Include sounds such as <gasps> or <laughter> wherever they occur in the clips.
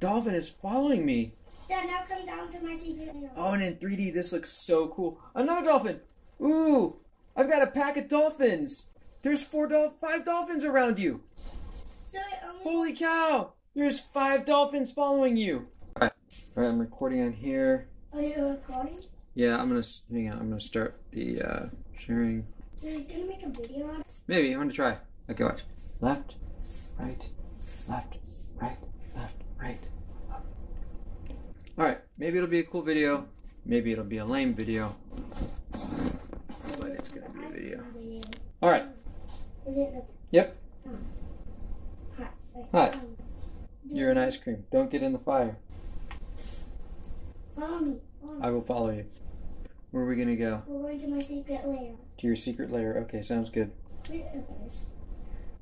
dolphin is following me. Dad, now come down to my secret. Oh, and in 3D, this looks so cool. Another dolphin. Ooh, I've got a pack of dolphins. There's four dol- five dolphins around you. So Holy cow! There's five dolphins following you. Alright, Alright, I'm recording on here. Are you recording? Yeah, I'm gonna hang on. I'm gonna start the uh, sharing. So you're gonna make a video on? Maybe I'm gonna try. Okay, watch. Left, right, left, right, left, right. All right, maybe it'll be a cool video. Maybe it'll be a lame video. But it's gonna be a video. All right. Is it Yep. hot? You're an ice cream. Don't get in the fire. Follow me. Follow me. I will follow you. Where are we gonna go? We're going to my secret lair. To your secret lair. Okay, sounds good.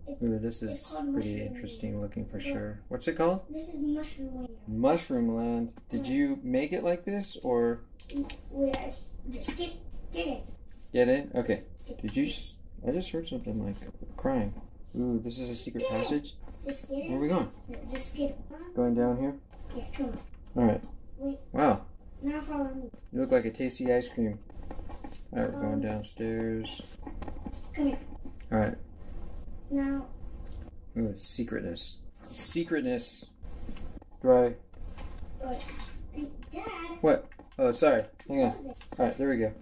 Wait, okay, this. Ooh, this is pretty interesting looking for sure. What's it called? This is mushroom lair. Mushroom Land. Did you make it like this or Wait, I s- just get get it. get in? Okay. Did you just? I just heard something like crying. Ooh, this is a secret Yeah. passage. Just get it. Where are we going? Just get it. Going down here. Yeah, come on. All right. Wait. Wow, Now follow me. you look like a tasty ice cream. All right, we're going um, downstairs. Come here. All right. Now, Ooh, secretness. Secretness. Dry. Dad. What? Oh, sorry. Hang on. All right, there we go.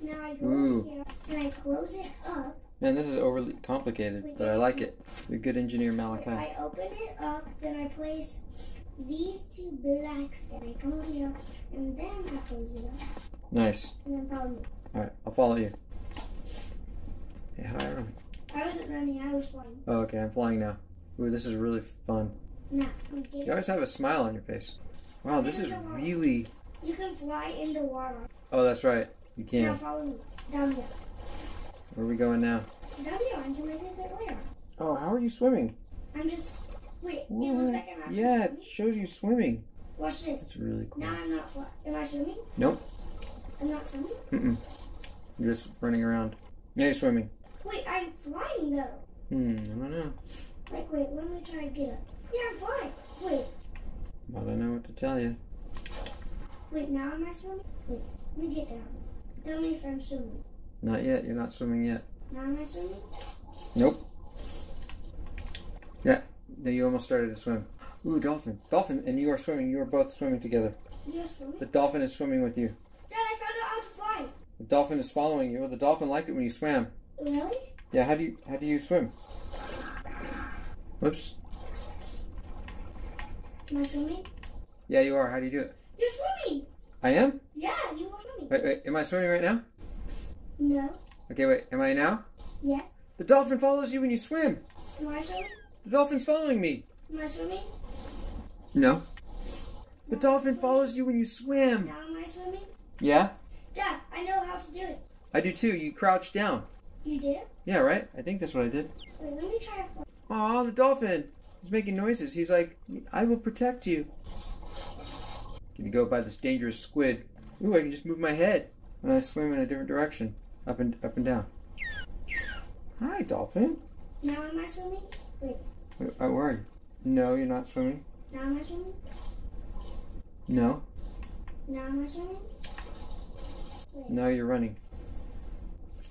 Now I go Ooh. here and I close it up. Man, this is overly complicated, but I like it. You're a good engineer, Malachi. I open it up, then I place these two blacks. Then I come over here and then I close it up. Nice. And then follow me. All right, I'll follow you. Hey, how do I run? I wasn't running. I was flying. Oh, okay, I'm flying now. Ooh, this is really fun. Now, You always have a smile on your face. Wow, this is really. you can fly in the water. Oh, that's right. You Now can. follow me down here. Where are we going now? Down here into my secret lair. Oh, how are you swimming? I'm just wait. It What? looks like I'm actually Yeah, swimming. it shows you swimming. Watch this. That's really cool. Now I'm not. Am I swimming? Nope. I'm not swimming. Mm-mm. You're just running around. Yeah, you're swimming. Wait, I'm flying though. Hmm, I don't know. Like, wait, let me try to get up. Yeah, I'm flying. Wait, I don't know what to tell you. wait, now am I swimming? Wait, let me get down. Tell me if I'm swimming. Not yet. You're not swimming yet. Now am I swimming? Nope. Yeah. No, you almost started to swim. Ooh, dolphin. Dolphin, and you are swimming. You are both swimming together. You're swimming? The dolphin is swimming with you. Dad, I found out how to fly. The dolphin is following you. The dolphin liked it when you swam. Really? Yeah, how do you how do you swim? Whoops. Am I swimming? Yeah, you are. How do you do it? You're swimming. I am? Yeah, you are swimming. Wait, wait, am I swimming right now? No. Okay, wait, am I now? Yes. The dolphin follows you when you swim. Am I swimming? The dolphin's following me. Am I swimming? No. The dolphin follows you when you swim. Now am I swimming? Yeah? Dad, I know how to do it. I do too. You crouch down. You did? Yeah, right? I think that's what I did. Wait, let me try to. Aw, the dolphin. He's making noises. He's like, I will protect you. Gonna go by this dangerous squid. Ooh, I can just move my head. And I swim in a different direction. Up and up and down. Hi, dolphin. Now am I swimming? Wait, Wait, uh, where are you? No, you're not swimming. now am I swimming? No. Now am I swimming? Now you're running.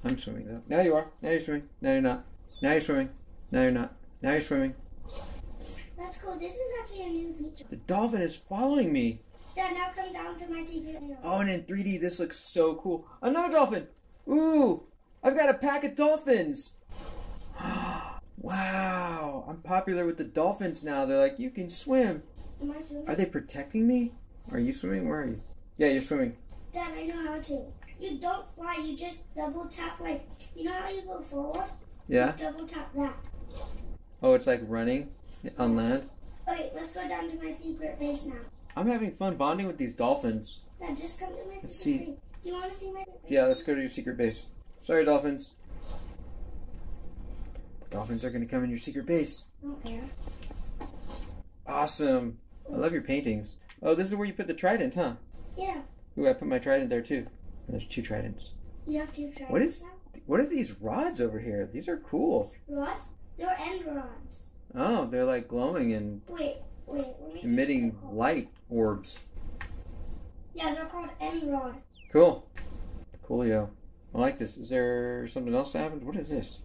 I'm swimming though. Now you are. Now you're swimming. Now you're not. Now you're swimming. Now you're not. Now you're swimming. That's cool. This is actually a new feature. The dolphin is following me. Dad, now come down to my secret. Oh, and in 3D, this looks so cool. Another dolphin. Ooh, I've got a pack of dolphins. <gasps> wow, I'm popular with the dolphins now. They're like, you can swim. Am I swimming? Are they protecting me? Are you swimming? Where are you? Yeah, you're swimming. Dad, I know how to. You don't fly. You just double tap like you know how you go forward. Yeah. Double tap that. Oh, it's like running on land. Okay, let's go down to my secret base now. I'm having fun bonding with these dolphins. Dad, just come to my secret see. base. Do you want to see my base? Yeah, let's go to your secret base. Sorry, dolphins. The dolphins are gonna come in your secret base. Care. Awesome. I love your paintings. Oh, this is where you put the trident, huh? Yeah, Ooh, I put my trident there too. There's two tridents. you have to try. What is- now. What are these rods over here? These are cool. What? They're end rods. Oh, they're like glowing and Wait, Wait, let me emitting light orbs. Yeah, they're called end rods. Cool. Coolio. I like this. Is there something else that happens? What is this?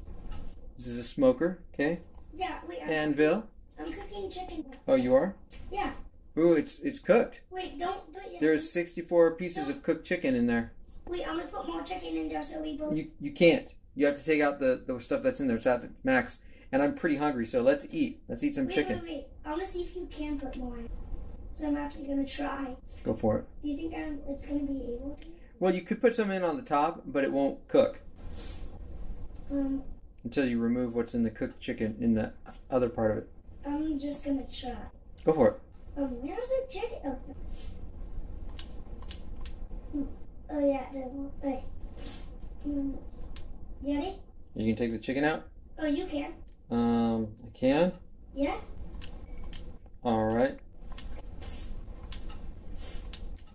This is a smoker, okay? Yeah, wait, I'm, Anvil. I'm cooking chicken. Oh, you are? Yeah. Ooh, it's it's cooked. Wait, don't put your. There's 64 pieces of cooked chicken in there. Wait, I'm gonna put more chicken in there so we both. You you can't. You have to take out the, the stuff that's in there. It's at max. And I'm pretty hungry, so let's eat. Let's eat some wait, chicken. wait, wait. I wanna see if you can put more in. So I'm actually gonna try. Go for it. Do you think I'm, it's gonna be able to? Well, you could put some in on the top, but it won't cook Um, until you remove what's in the cooked chicken in the other part of it. I'm just gonna try. Go for it. Um, where's the chicken? Oh, Hmm. Oh yeah, the wait. Mm. You ready? You can take the chicken out. Oh, you can. Um, I can. Yeah. All right.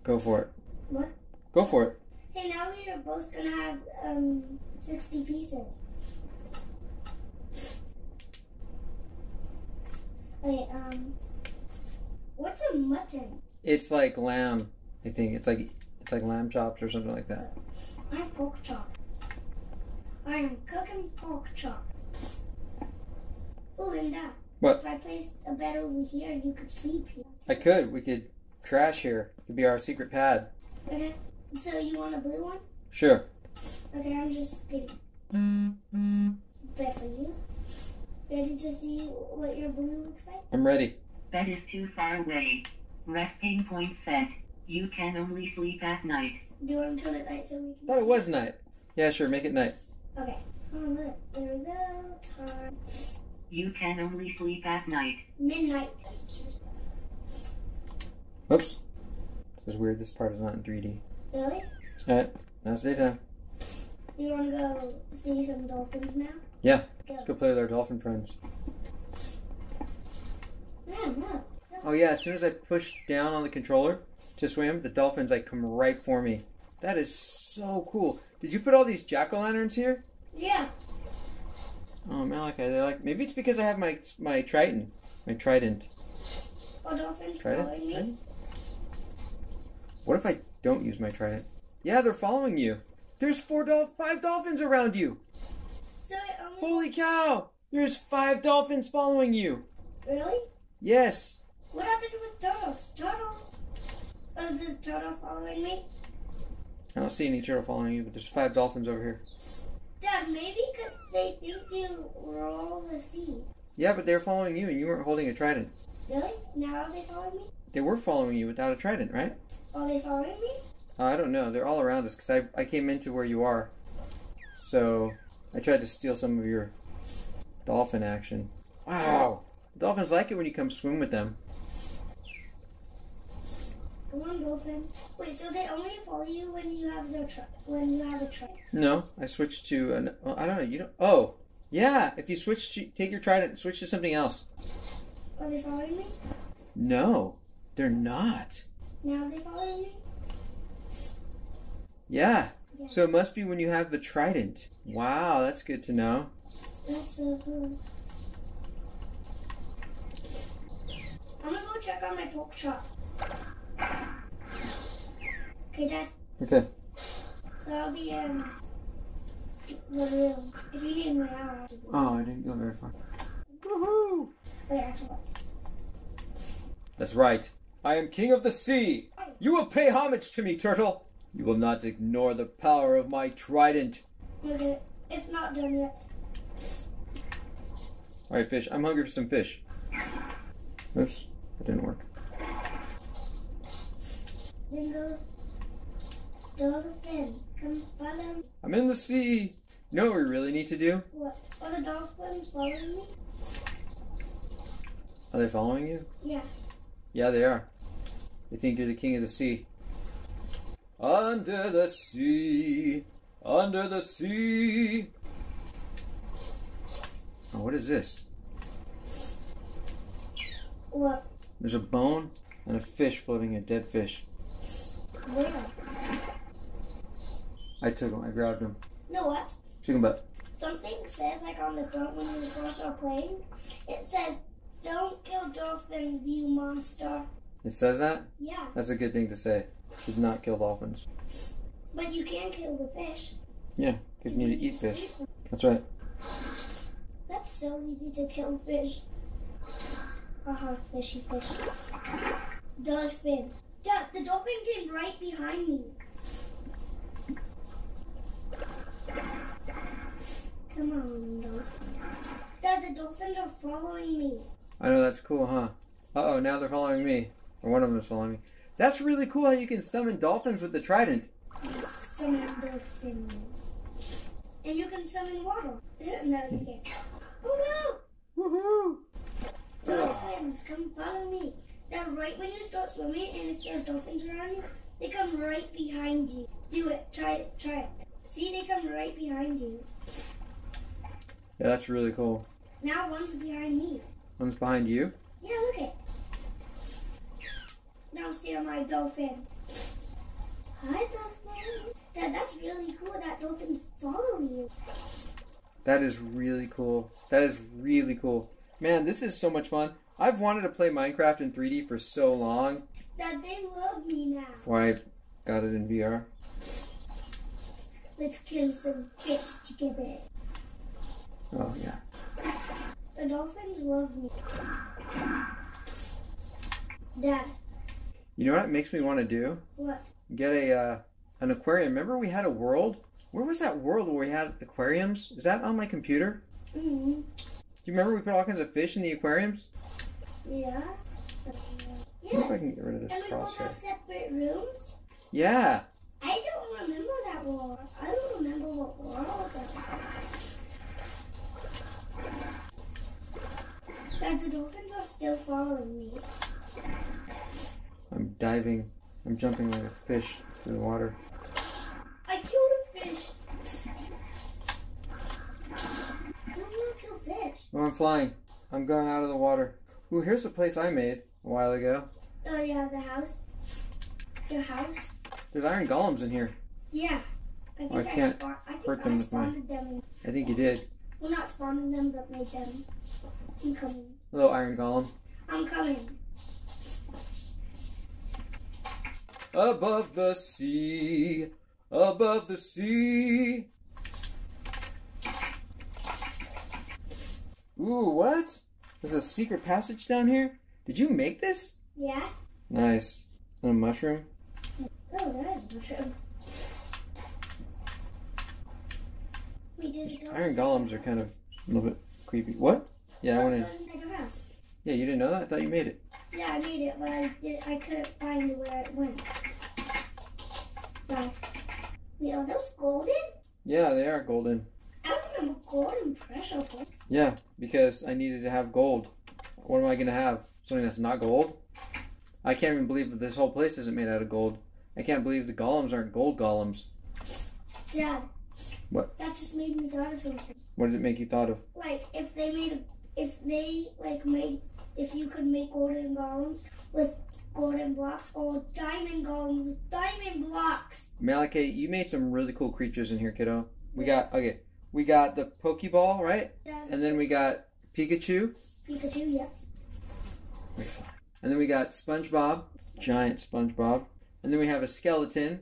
Go for it. What? Go for it. Hey, now we are both gonna have um 60 pieces. Wait, um, what's a mutton? It's like lamb. I think it's like it's like lamb chops or something like that. I am pork chop. I am cooking pork chop. Oh, and that. What? If I placed a bed over here, you could sleep here. I could. We could crash here. It could be our secret pad. Okay. So you want a blue one? Sure. Okay, I'm just getting bed for you. Ready to see what your blue looks like? I'm ready. Bed is too far away. Resting point set. You can only sleep at night. Do you want to turn it night so we can? Thought it was night. Yeah, sure. Make it night. Okay. Oh, look. There we go. Time. You can only sleep at night. Midnight. Oops. This is weird. This part is not in 3D. Really? Uh, Alright. Now it's daytime. You want to go see some dolphins now? Yeah. Go. Let's go play with our dolphin friends. No, no. Oh yeah. As soon as I push down on the controller to swim, the dolphins like come right for me. That is so cool. Did you put all these jack o' lanterns here? Yeah. Oh Malachi, they're like maybe it's because I have my my Triton, my Trident. Oh, dolphins Trident. following me. Trident? What if I don't use my Trident? Yeah, they're following you. There's four dol- five dolphins around you. So. Holy cow! There's five dolphins following you. Really? Yes. What happened with turtles? Turtle. Oh, is this turtle following me? I don't see any turtle following you, but there's five dolphins over here. Dad, maybe because they think you roll the sea. Yeah, but they're following you, and you weren't holding a Trident. Really? Now are they following me? They were following you without a Trident, right? Are they following me? Uh, I don't know. They're all around us because I I came into where you are, so I tried to steal some of your dolphin action. Wow, dolphins like it when you come swim with them. Come on, dolphin. Wait, so they only follow you when you have their tri- when you have a tri- No, I switched to an. oh, I don't know. You don't. Oh, yeah. If you switch, to, take your trident, switch to something else. Are they following me? No, they're not. Now they following me? Yeah. Yeah. So it must be when you have the trident. Wow, that's good to know. That's so cool. I'm gonna go check on my pork chop. Okay, Dad. Okay. So I'll be in the room. If you need me now, Oh, I didn't go very far. Woohoo! Oh, Wait, actually. That's right. I am king of the sea. You will pay homage to me, turtle. You will not ignore the power of my trident. Okay, it's not done yet. All right, fish. I'm hungry for some fish. Oops, it didn't work. Then go. Dolphin, come follow. me. I'm in the sea. You know what we really need to do? What? Are the dolphins following me? Are they following you? Yeah. Yeah, they are. They think you're the king of the sea. Under the sea, under the sea. Oh, what is this? What? There's a bone and a fish floating, a dead fish. Where? I took him. I grabbed him. You know what? Chicken butt. Something says like on the front when you first are playing. It says Don't kill dolphins, you monster. It says that? Yeah, That's a good thing to say. Should not kill dolphins. but you can kill the fish. Yeah, because you need to eat fish. That's right. That's so easy to kill fish. Haha, fishy fish. Dolphin. The dolphin came right behind me. Come on, dolphin. Dad, the dolphins are following me. I know that's cool, huh? Uh oh, now they're following me. Or one of them is following me. That's really cool how you can summon dolphins with the trident. You summon dolphins. And you can summon water. <laughs> no, you can't. Oh Woohoo! Dolphins, come follow me. Now, right when you start swimming, and if there's dolphins around you, they come right behind you. Do it. Try it. Try it. See, they come right behind you. Yeah, that's really cool. Now one's behind me. One's behind you. Yeah, look it. Now steal my dolphin. Hi, dolphin. Dad, that's really cool that dolphin follow you. That is really cool. That is really cool. Man, this is so much fun. I've wanted to play Minecraft in 3D for so long Dad, they love me now. before I got it in VR. Let's kill some fish together. Oh, yeah. The dolphins love me. Dad, You know what it makes me want to do? what? Get a uh, an aquarium. Remember we had a world? Where was that world where we had aquariums? Is that on my computer? Mm, hmm Do you remember we put all kinds of fish in the aquariums? yeah. I if I can get rid of this And we both have separate rooms. Yeah. I don't remember that war. I don't remember what world that was. Dad, the dolphins are still following me. I'm diving. I'm jumping like a fish through the water. I killed a fish. Don't want kill fish. Oh, I'm flying. I'm going out of the water. Ooh, here's a place I made a while ago. Oh yeah, the house. The house. There's iron golems in here. Yeah. I think I I, can't I think hurt them I with my- them. I think you did. well, not spawned them, but made them. I'm coming. Hello, iron golem. I'm coming. Above the sea, above the sea. Ooh, what? There's a secret passage down here? Did you make this? Yeah. Nice. And oh, a mushroom? Oh, that is mushroom. We just go Iron golems are kind of a little bit creepy. What? Yeah, I wanted. go inside your house. Yeah, you didn't know that? I thought you made it. Yeah, I made it, but I did. I couldn't find where it went. So, wait, are those golden? Yeah, they are golden. I remember golden pressure points. Yeah, because I needed to have gold. What am I gonna have? Something that's not gold? I can't even believe that this whole place isn't made out of gold. I can't believe the golems aren't gold golems. Dad. What? That just made me thought of something. What did it make you thought of? Like if they made, a, if they like made, if you could make golden golems with golden blocks or diamond golems with diamond blocks. Malachi, you made some really cool creatures in here, kiddo. We got okay. We got the Pokeball, right? Dad, And then we got Pikachu. Pikachu, yeah. And then we got SpongeBob, giant SpongeBob. And then we have a skeleton.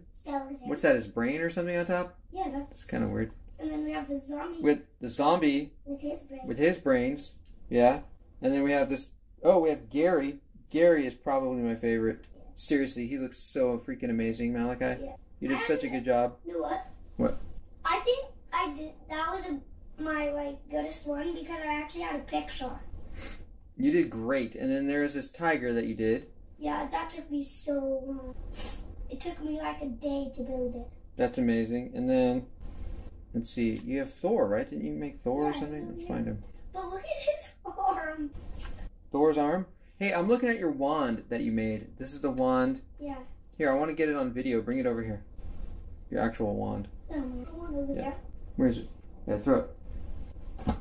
What's that? His brain or something on top? Yeah, that's. It's kind of weird. And then we have the zombie With the zombie with his brain. with his brains. Yeah. And then we have this. Oh, we have Gary. Gary is probably my favorite. Seriously, he looks so freaking amazing, Malachi. Yeah. You did such a good job. You know what? What? I think I did. That was a, my like goodest one because I actually had a picture. You did great. And then there's this tiger that you did. Yeah, that took me so long. It took me like a day to build it. That's amazing. And then, let's see, you have Thor, right? Didn't you make Thor or something? Let's yeah. find him. But look at his <laughs> arm. Thor's arm. Hey, I'm looking at your wand that you made. This is the wand. Yeah. Here, I want to get it on video. Bring it over here. Your actual wand. No, come over Yeah. there. Where is it? Yeah, throw it.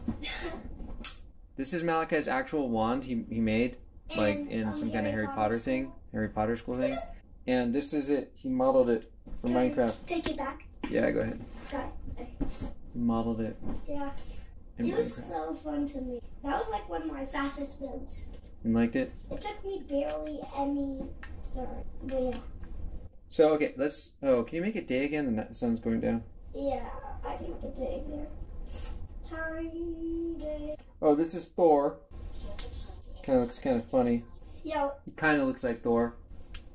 This is Malachi's actual wand he, he made, like And, in um, some kind of Harry Potter Potter thing, Harry Potter school thing. <laughs> And this is it. He modeled it for Can I Minecraft. Take it back. Yeah, go ahead. Okay. He modeled it. Yeah. It was so fun to me. That was like one of my fastest builds. You liked it? It took me barely any. But yeah. So okay, let's. Oh, can you make it day again? The sun's going down. Yeah, I can get it there. Tiny day. Oh, this is Thor. Kind of looks kind of funny. Yeah, He kind of looks like Thor.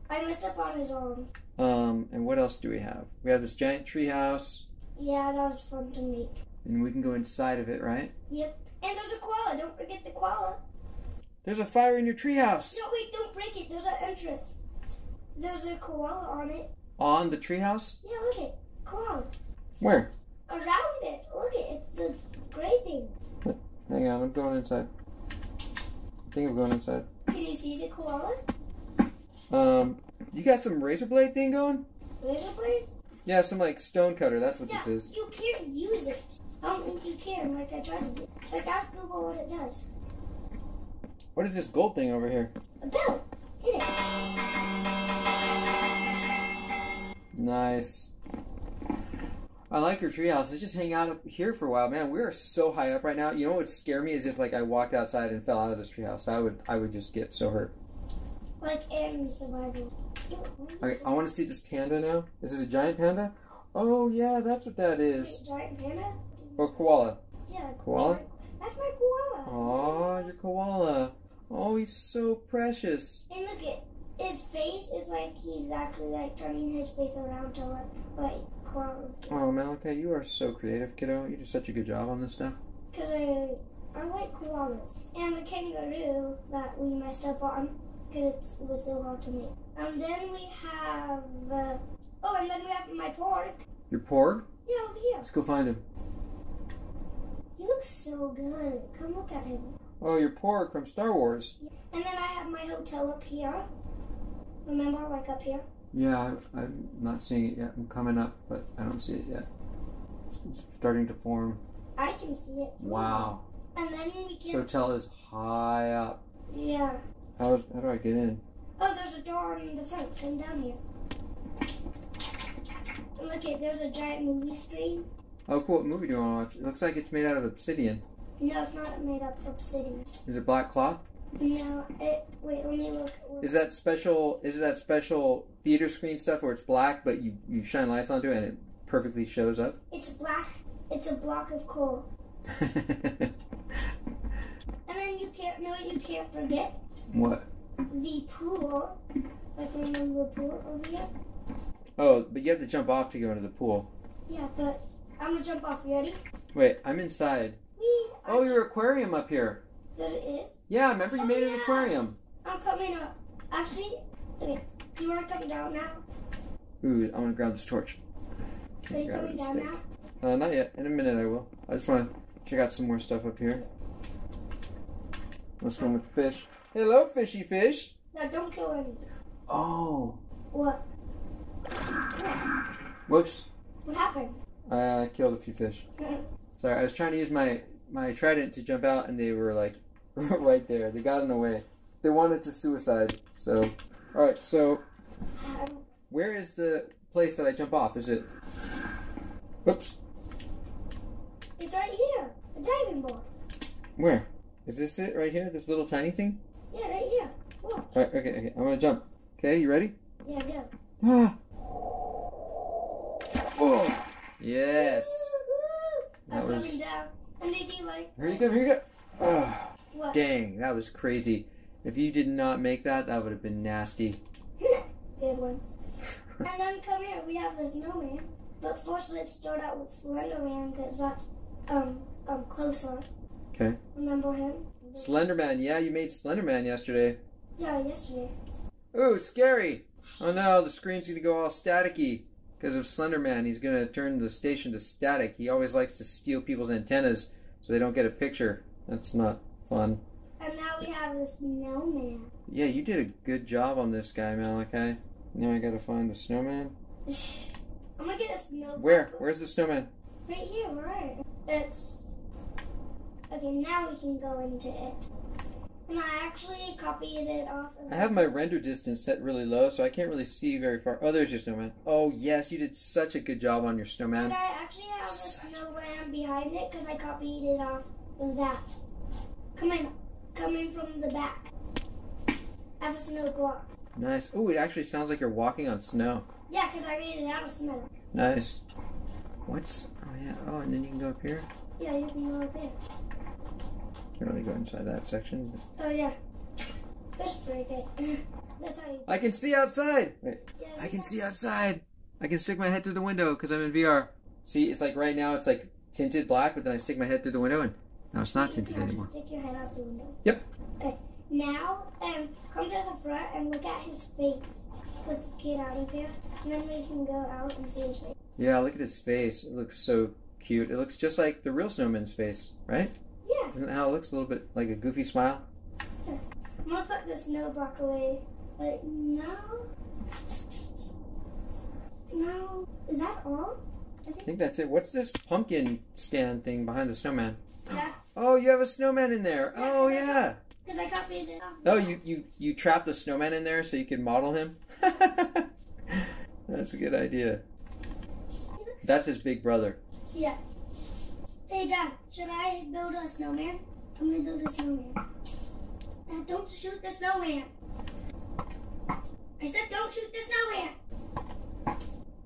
I messed up on his arms. Um, and what else do we have? We have this giant tree house, Yeah, that was fun to make. and we can go inside of it, right? Yep. And there's a koala. Don't forget the koala. There's a fire in your tree house. No, wait, don't break it. There's an entrance. There's a koala on it. On the tree house? Yeah, look it. Koala. Where? Around it. Look it. It's the gray thing. Hang on, I'm going inside. I think I'm going inside. Can you see the koala? Um, you got some razor blade thing going? Razor blade? Yeah, some like stone cutter. That's what Yeah, this is. you can't use it. I don't think you can, like I tried to do. Like, ask Google what it does. What is this gold thing over here? A bell. Hit it. Nice. I like your treehouse. Let's just hang out up here for a while, man. We are so high up right now. You know what would scare me is if like I walked outside and fell out of this treehouse. I would I would just get so hurt. Like in survival. Okay, I want to see this panda now. Is it a giant panda? Oh yeah, that's what that is. A giant panda? Or koala. Yeah. Koala? That's my koala. Aw, your koala. Oh, he's so precious. And look at his face is like he's actually like turning his face around to look like koalas. Oh, Malachi, you are so creative, kiddo. You do such a good job on this stuff. Because I, I like koalas. And the kangaroo that we messed up on because it was so hard to make. And then we have, uh, oh, and then we have my porg. Your porg? Yeah, over here. Let's go find him. He looks so good. Come look at him. Oh, your porg from Star Wars. And then I have my hotel up here. Remember, like up here? Yeah, I've, I'm not seeing it yet. I'm coming up, but I don't see it yet. It's, starting to form. I can see it. Wow. And then we can. hotel is high up. yeah. How, is, how do I get in? Oh, there's a door in the front. Come down here. And look at there's a giant movie screen. Oh, cool. What movie do you want to watch? It looks like it's made out of obsidian. No, it's not made up of obsidian. Is it black cloth? No, it. Wait, let me look. Is that special? Is that special theater screen stuff where it's black, but you you shine lights onto it and it perfectly shows up? It's black. It's a block of coal. <laughs> And then you can't know you can't forget what? the pool. Like remember the pool over here? Oh, but you have to jump off to go into the pool. Yeah, but I'm gonna jump off. You ready? Wait, I'm inside. Oh, your aquarium up here. There it is. Yeah, remember you Oh, made an aquarium. I'm coming up. Actually, okay. Do you want to come down now? Ooh, I want to grab this torch. Are Can't you coming down straight. now? Uh, not yet. In a minute, I will. I just want to check out some more stuff up here. To swim with the fish? Hello, fishy fish. No, don't kill any. Oh, What? whoops! What happened? I uh, killed a few fish. <laughs> Sorry, I was trying to use my my trident to jump out, and they were like <laughs> right there. They got in the way. They wanted to suicide. So, all right. So, where is the place that I jump off? Is it? Whoops. it's right here. A diving board. Where? Is this it right here? This little tiny thing? Yeah, right here. Look. All right. Okay. Okay. I'm gonna jump. Okay. You ready? Yeah, go. Ah. Oh. Yes. I'm That was- coming down. And did you like Here you go. Here you go. Ah. what? Dang, that was crazy. If you did not make that, that would have been nasty. <laughs> Good one. And then come here, we have the snowman. But first let's start out with Slenderman because that's um um closer. Okay. Remember him? Slenderman. Yeah, you made Slenderman yesterday. Yeah, yesterday. Ooh, scary. Oh no, the screen's gonna go all staticky. Because of Slenderman, he's gonna turn the station to static. He always likes to steal people's antennas so they don't get a picture. That's not fun. And now we have the snowman. Yeah, you did a good job on this guy, Malachi. Now I gotta find the snowman. <laughs> I'm gonna get a snow. Where? Where's the snowman? Right here, right. It's okay. Now we can go into it. And I actually copied it off. Of I have my render distance set really low, so I can't really see very far. Oh, there's your snowman. Oh, yes, you did such a good job on your And snowman. I actually have a snowman behind it because I copied it off of that. Coming, coming from the back. I have a snow block. Nice. Oh, it actually sounds like you're walking on snow. Yeah, because I made it out of snow. Nice. What's. Oh, yeah. Oh, and then you can go up here. Yeah, you can go up there. Can't really go inside that section. Oh yeah. Just break it. That's how you. I can see outside! Wait. Yeah, I can see outside. I can stick my head through the window because I'm in VR. See, it's like right now it's like tinted black, but then I stick my head through the window and now it's not you tinted anymore. Stick your head out the window. Yep. Okay. Now, um, come to the front and look at his face. Let's get out of here, and then we can go out and see his face. Yeah, look at his face. It looks so cute. It looks just like the real snowman's face, right? Yeah. Isn't that how it looks? A little bit like a goofy smile. Yeah. I'm gonna put this snow block away. But no. No. Is that all? I I think think that's it. What's this pumpkin stand thing behind the snowman? that. Oh, you have a snowman in there. Oh, yeah. Because I copied it off. Oh, you, you, you trapped the snowman in there so you can model him? <laughs> That's a good idea. That's his big brother. Yeah. Hey, Dad, should I build a snowman? I'm gonna build a snowman. Dad, don't shoot the snowman. I said don't shoot the snowman.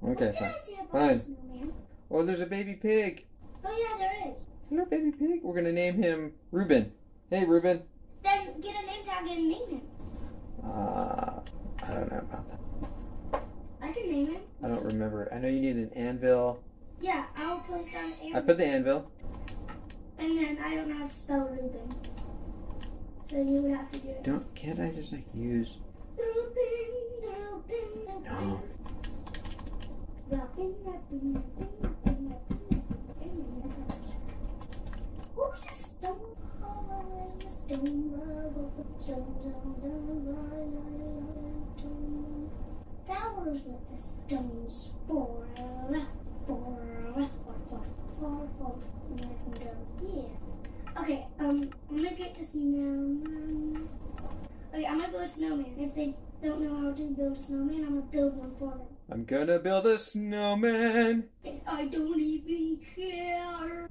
Okay, what fine. I say about Fine. snowman? Oh, there's a baby pig. Oh yeah, there is. Hello, baby pig. We're gonna name him Ruben. Hey, Ruben. Then get a name tag and name him. Uh, I don't know about that. I can name him. I don't remember. I know you need an anvil. Yeah, I'll place down the I put the anvil. and then I don't know how to spell Ruben. So you would have to do it. Don't can't I just like use? Ruben, Ruben, Ruben. No. Ruben, Ruben, Ruben, Ruben, Ruben. What was the stone? Oh, the stone. That was what the stones for. For, for, for, for, for. And I can go here. Okay, um, I'm gonna get the snowman. Okay, I'm gonna If they don't know how to build a snowman, I'm gonna build one for them. I'm gonna build a snowman. And I don't even care.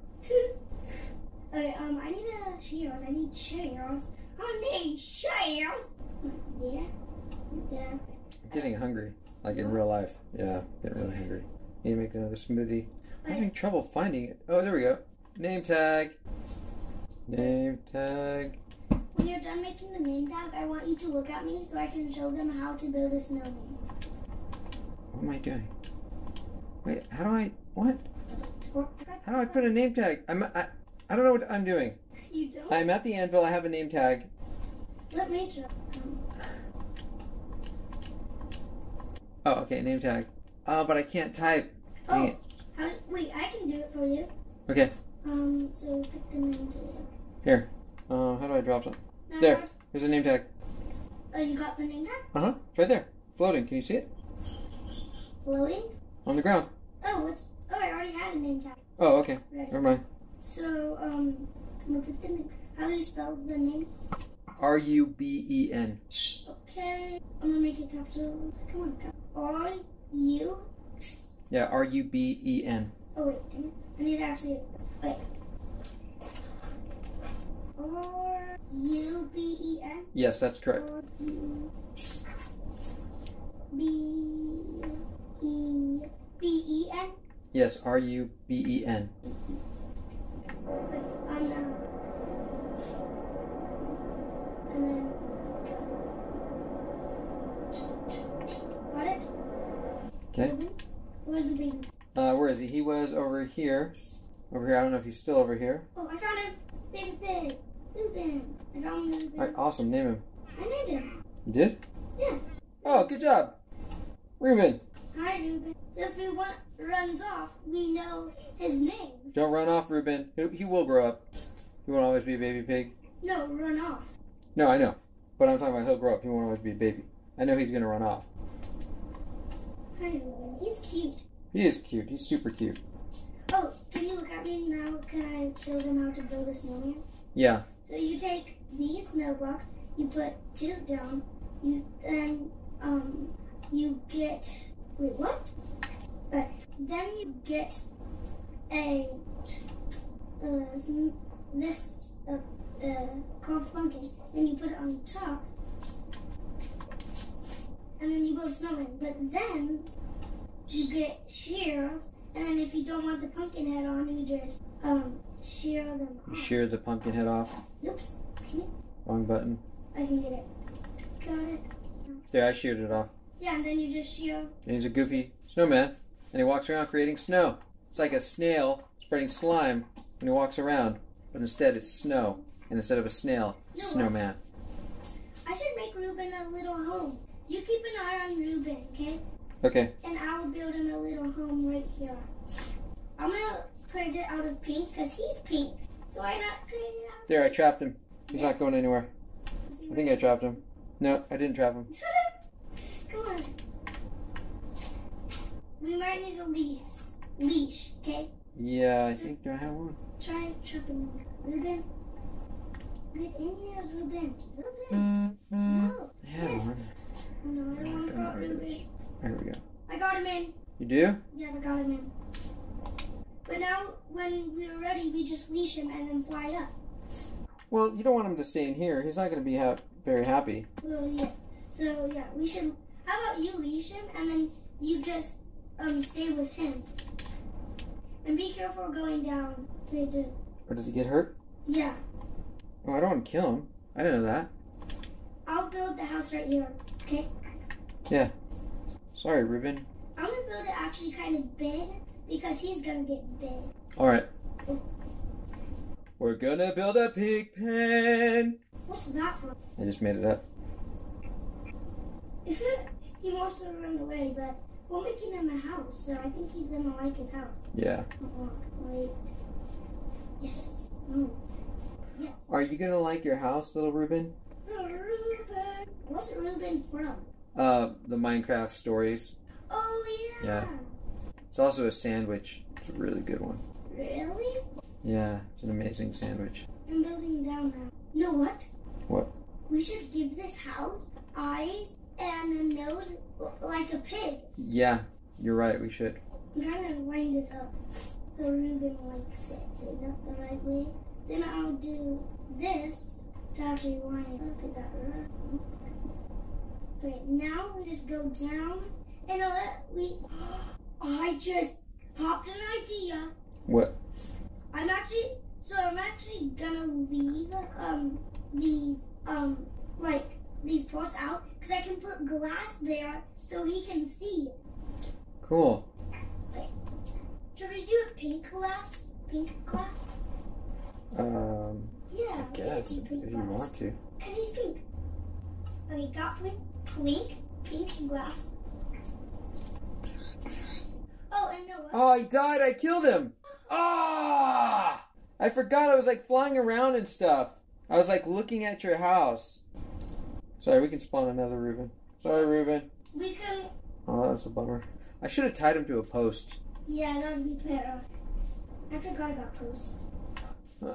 um, I need a shears. I need chairs. I need chairs. Yeah. Yeah. I'm getting hungry, like in real life. Yeah, getting really hungry. Need to make another smoothie. I'm having trouble finding it. Oh, there we go. Name tag. Name tag. When you're done making the name tag, I want you to look at me so I can show them how to build a snowman. What am I doing? Wait, how do I? What? How do I put a name tag? I'm. I, I don't know what I'm doing. <laughs> You don't? I'm at the anvil. I have a name tag. Let me try. Oh, okay, name tag. Oh, but I can't type. Dang oh, it. how, wait, I can do it for you. Okay, Um, so pick the name tag. here. Uh, how do I drop something? Now, There. Here's a name tag. Oh, you got the name tag? Uh huh. It's right there. Floating. Can you see it? Floating? On the ground. Oh, it's. Oh, I already had a name tag. Oh, okay. Ready. Never mind. So, um, I'm gonna put the name. How do you spell the name? R U B E N. Okay. I'm gonna make it capital. Come on, cap- R U. Yeah, R U B E N. Oh wait. I need to actually. Wait. R U B E N. Yes, that's correct. B E B E N. Yes, R U B E N. Wait, I'm done. And then. Got it? Okay. Ruben? Where's the baby? Uh, where is he? He was over here. Over here. I don't know if he's still over here. Oh, I found him! Baby pig! Ruben! I Ruben. All right, awesome. Name him. I named him. You did? Yeah. Oh, good job. Ruben. Hi, Ruben. So if he runs off, we know his name. Don't run off, Ruben. He, he will grow up. He won't always be a baby pig. No, run off. No, I know. But I'm talking about he'll grow up. He won't always be a baby. I know he's going to run off. Hi, Ruben. He's cute. He is cute. He's super cute. Oh, can you look at me now? Can I show them how to build a snowman? Yeah. So you take these snow blocks. You put two down. You then um you get wait what? Right. Then you get a uh, this uh, uh, called pumpkin. Then you put it on the top, and then you build a snowman. But then you get shears, and then if you don't want the pumpkin head on, you just um shear them. You off. shear the pumpkin head off. Oops. Wrong button. I can get it. Got it. There, I sheared it off. Yeah, and then you just shear. And he's a goofy snowman, and he walks around creating snow. It's like a snail spreading slime when he walks around, but instead it's snow, and instead of a snail, it's a No, what? snowman. I should make Ruben a little home. You keep an eye on Ruben, okay? Okay, And I will build him a little home right here. I'm gonna it out of pink because he's pink. So I not create it out. there, I trapped him. He's not going anywhere. I think I trapped him. No, I didn't trap him. <laughs> Come on. We might need a leash. Leash, okay? Yeah, I think do I have one? Try trapping him. Ruben. Get in there, Ruben. Ruben. No. I had one. Oh no, I don't want to go, Ruben. There we go. I got him in. You do? Yeah, I got him in. But now, when we're ready, we just leash him and then fly up. Well, you don't want him to stay in here. He's not going to be ha- very happy. Well, yeah. So yeah, we should. How about you leash him and then you just um stay with him. And be careful going down. Just Or does he get hurt? yeah. Oh, I don't want to kill him. I didn't know that. I'll build the house right here. Okay. Yeah. Sorry, Ruben. I'm gonna build it actually kind of big because he's gonna get big. All right. We're gonna build a pig pen. What's that for? I just made it up. <laughs> he wants to run away, but we're making him a house, so I think he's gonna like his house. Yeah. Uh-uh. Yes. No. Yes. Are you gonna like your house, little Reuben? Ruben? Ruben. What's Ruben from? Uh, the Minecraft stories. Oh yeah. Yeah. It's also a sandwich. It's a really good one. Really? Yeah, it's an amazing sandwich. I'm building down now. Know what? What? We should give this house eyes and a nose like a pig. Yeah, you're right. We should. I'm trying to line this up so Ruben likes it. Is that the right way? Then I'll do this to actually line it up. Is that right? Okay, now we just go down and know that we. I just popped an idea. What? I'm actually so I'm actually gonna leave um these um like these pots out because I can put glass there so he can see. Cool. Should we do a pink glass? Pink glass? Um, Yeah. I guess if you want to. Because he's pink. Okay, got pink, pink, pink glass. Oh, and no. Oh, he died. I killed him. Ah! I forgot. I was like flying around and stuff. I was like looking at your house. Sorry, we can spawn another Ruben. Sorry, Ruben. We can. Oh, that's a bummer. I should have tied him to a post. Yeah, that would be better. I forgot about posts. <laughs> All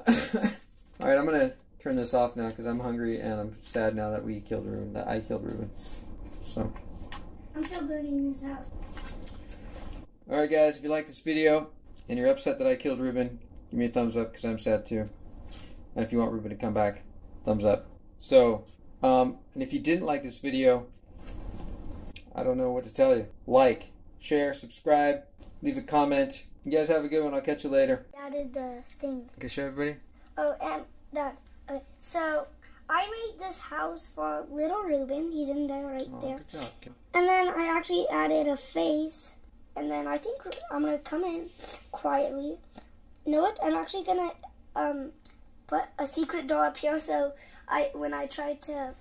right, I'm gonna turn this off now because I'm hungry and I'm sad now that we killed Ruben. That I killed Ruben. So, I'm still building this house. All right, guys, if you like this video and you're upset that I killed Ruben, give me a thumbs up because I'm sad too. And if you want Ruben to come back, thumbs up. So, um, and if you didn't like this video, I don't know what to tell you. Like, share, subscribe, leave a comment. You guys have a good one. I'll catch you later. Added the thing. Okay, show everybody. Oh, and Dad. Okay, so I made this house for little Ruben. He's in there right Oh, there. good job. And then I actually added a face. And then I think I'm gonna come in quietly. You know what? I'm actually gonna um put a secret door up here so I when I try to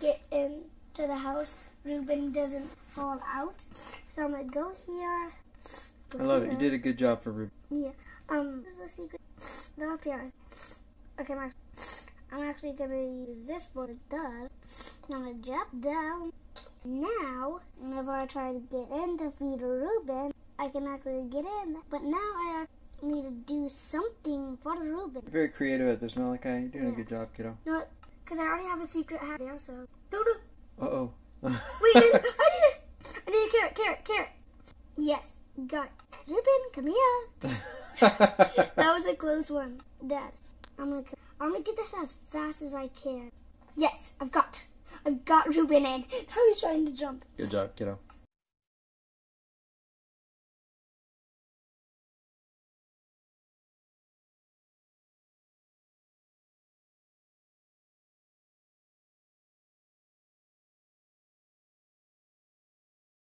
get into the house, Ruben doesn't fall out. So I'm gonna go here. I love it. You did a good job for Ruben. Yeah. Um, this is the secret. Go up here. Okay, Max. I'm actually gonna use this for the dog. I'm gonna drop down. Now, whenever I try to get in to feed Ruben, I can actually get in. But now I need to do something for Ruben. You're very creative at this, Malachi. You're doing a good job, kiddo. You know? Because I already have a secret hat there, so. No, no. Uh oh. <laughs> Wait, I need it. I need a carrot, carrot, carrot. Yes, got it. Ruben, come here. <laughs> That was a close one. Dad, I'm gonna, I'm gonna get this as fast as I can. Yes, I've got, I've got Ruben in. <laughs> Now he's trying to jump. Good job, kiddo.